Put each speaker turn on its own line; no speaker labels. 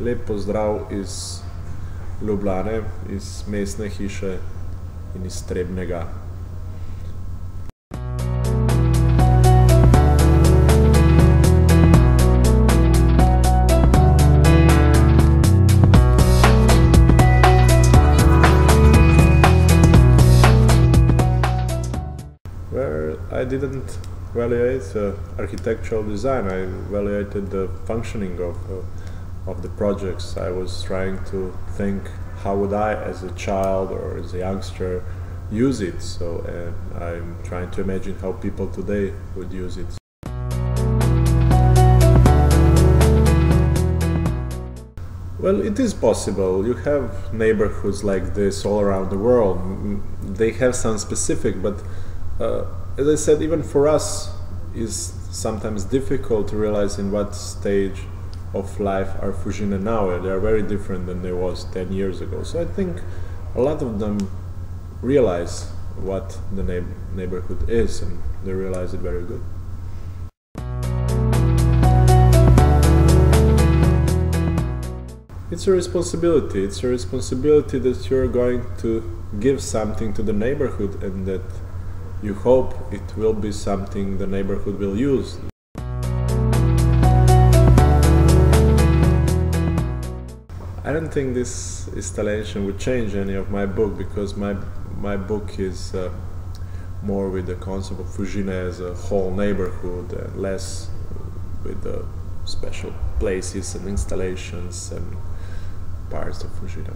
Lep pozdrav iz Ljubljane, iz mestne hiše in iz Trebnega. Where I didn't evaluate uh, architectural design, I evaluated the functioning of, uh, of the projects. I was trying to think how would I, as a child or as a youngster, use it. So I'm trying to imagine how people today would use it. Well, it is possible. You have neighborhoods like this all around the world. They have some specific, but uh, as I said, even for us, is sometimes difficult to realize in what stage of life are Fužine now. They are very different than they was 10 years ago. So I think a lot of them realize what the neigh- neighborhood is and they realize it very good. It's a responsibility. It's a responsibility that you're going to give something to the neighborhood and that you hope it will be something the neighborhood will use. I don't think this installation would change any of my book because my my book is uh, more with the concept of Fužine as a whole neighborhood and less with the special places and installations and parts of Fužine.